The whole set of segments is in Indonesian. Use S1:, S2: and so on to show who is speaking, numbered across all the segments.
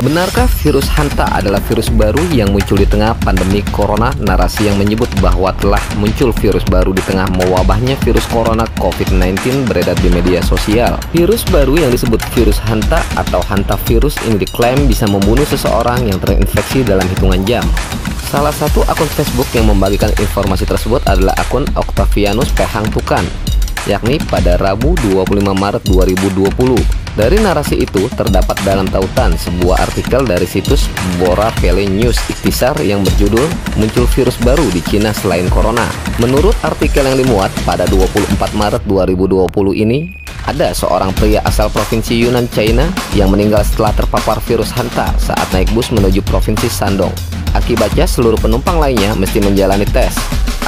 S1: Benarkah virus Hanta adalah virus baru yang muncul di tengah pandemi corona? Narasi yang menyebut bahwa telah muncul virus baru di tengah mewabahnya virus corona COVID-19 beredar di media sosial. Virus baru yang disebut virus Hanta atau Hanta virus ini diklaim bisa membunuh seseorang yang terinfeksi dalam hitungan jam. Salah satu akun Facebook yang membagikan informasi tersebut adalah akun Octavianus Pehang Tukan, yakni pada Rabu 25 Maret 2020. Dari narasi itu terdapat dalam tautan sebuah artikel dari situs Bora Pele News Iktisar yang berjudul Muncul virus baru di Cina selain corona. Menurut artikel yang dimuat pada 24 Maret 2020 ini, ada seorang pria asal provinsi Yunnan China yang meninggal setelah terpapar virus hanta saat naik bus menuju provinsi Shandong. Akibatnya seluruh penumpang lainnya mesti menjalani tes.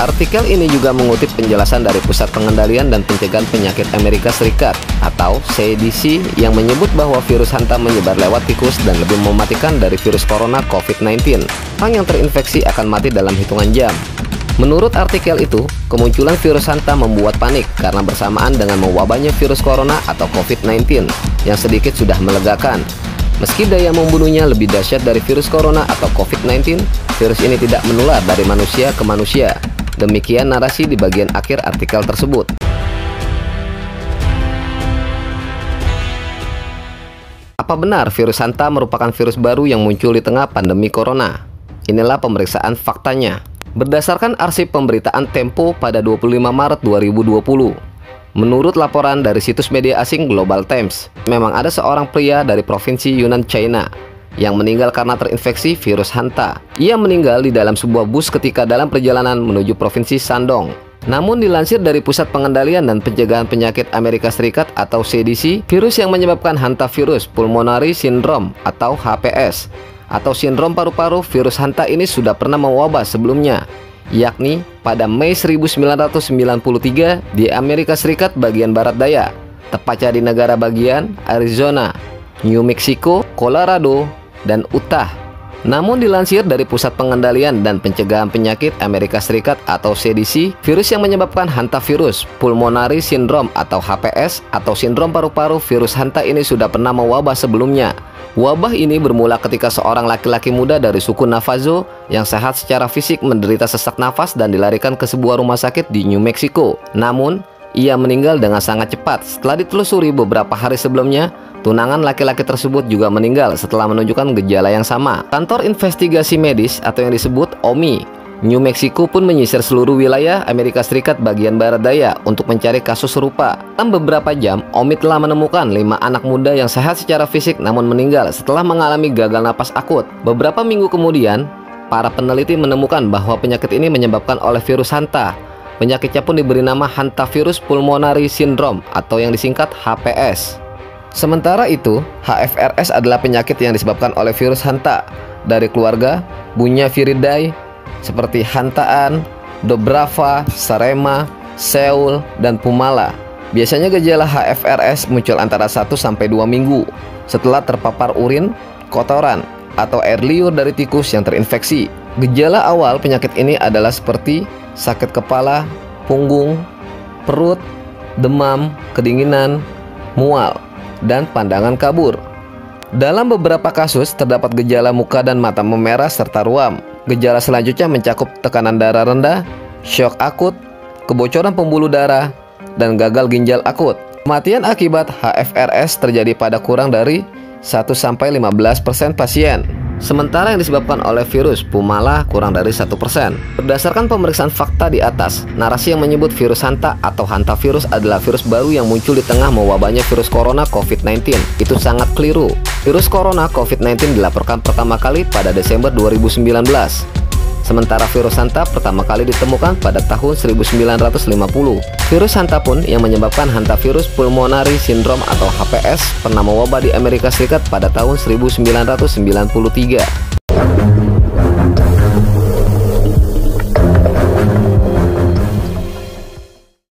S1: Artikel ini juga mengutip penjelasan dari Pusat Pengendalian dan Pencegahan Penyakit Amerika Serikat atau CDC yang menyebut bahwa virus hanta menyebar lewat tikus dan lebih mematikan dari virus corona COVID-19. Orang yang terinfeksi akan mati dalam hitungan jam. Menurut artikel itu, kemunculan virus hanta membuat panik karena bersamaan dengan mewabahnya virus corona atau COVID-19 yang sedikit sudah melegakan. Meski daya membunuhnya lebih dahsyat dari virus corona atau COVID-19, virus ini tidak menular dari manusia ke manusia. Demikian narasi di bagian akhir artikel tersebut. Apa benar virus Hanta merupakan virus baru yang muncul di tengah pandemi corona? Inilah pemeriksaan faktanya. Berdasarkan arsip pemberitaan Tempo pada 25 Maret 2020, menurut laporan dari situs media asing Global Times, memang ada seorang pria dari provinsi Yunnan China yang meninggal karena terinfeksi virus Hanta. Ia meninggal di dalam sebuah bus ketika dalam perjalanan menuju provinsi Shandong. Namun dilansir dari Pusat Pengendalian dan Pencegahan Penyakit Amerika Serikat atau CDC, virus yang menyebabkan hantavirus pulmonary syndrome atau HPS atau sindrom paru-paru virus hanta ini sudah pernah mewabah sebelumnya, yakni pada Mei 1993 di Amerika Serikat bagian barat daya, tepatnya di negara bagian Arizona, New Mexico, Colorado, dan Utah. Namun dilansir dari Pusat Pengendalian dan Pencegahan Penyakit Amerika Serikat atau CDC, virus yang menyebabkan hantavirus pulmonary syndrome atau HPS atau sindrom paru-paru virus hanta ini sudah pernah mewabah sebelumnya. Wabah ini bermula ketika seorang laki-laki muda dari suku Navajo yang sehat secara fisik menderita sesak nafas dan dilarikan ke sebuah rumah sakit di New Mexico. Namun, ia meninggal dengan sangat cepat. Setelah ditelusuri beberapa hari sebelumnya, tunangan laki-laki tersebut juga meninggal setelah menunjukkan gejala yang sama. Kantor Investigasi Medis atau yang disebut OMI New Mexico pun menyisir seluruh wilayah Amerika Serikat bagian barat daya untuk mencari kasus serupa. Dalam beberapa jam, OMI telah menemukan lima anak muda yang sehat secara fisik namun meninggal setelah mengalami gagal napas akut. Beberapa minggu kemudian, para peneliti menemukan bahwa penyakit ini menyebabkan oleh virus Hanta Penyakitnya pun diberi nama Hantavirus Pulmonary Syndrome atau yang disingkat HPS. Sementara itu, HFRS adalah penyakit yang disebabkan oleh virus hanta dari keluarga Bunyaviridae seperti hantaan, Dobrava, Sarema, Seul, dan Pumala. Biasanya gejala HFRS muncul antara 1 sampai 2 minggu setelah terpapar urin, kotoran, atau air liur dari tikus yang terinfeksi. Gejala awal penyakit ini adalah seperti sakit kepala, punggung, perut, demam, kedinginan, mual, dan pandangan kabur. Dalam beberapa kasus terdapat gejala muka dan mata memerah serta ruam. Gejala selanjutnya mencakup tekanan darah rendah, shock akut, kebocoran pembuluh darah, dan gagal ginjal akut. Kematian akibat HFRS terjadi pada kurang dari 1-15% pasien. Sementara yang disebabkan oleh virus Pumala kurang dari satu persen. Berdasarkan pemeriksaan fakta di atas, narasi yang menyebut virus Hanta atau Hantavirus adalah virus baru yang muncul di tengah mewabahnya virus corona COVID-19. Itu sangat keliru. Virus corona COVID-19 dilaporkan pertama kali pada Desember 2019. Sementara virus Hanta pertama kali ditemukan pada tahun 1950. Virus Hanta pun yang menyebabkan hantavirus pulmonary syndrome atau HPS pernah mewabah di Amerika Serikat pada tahun 1993.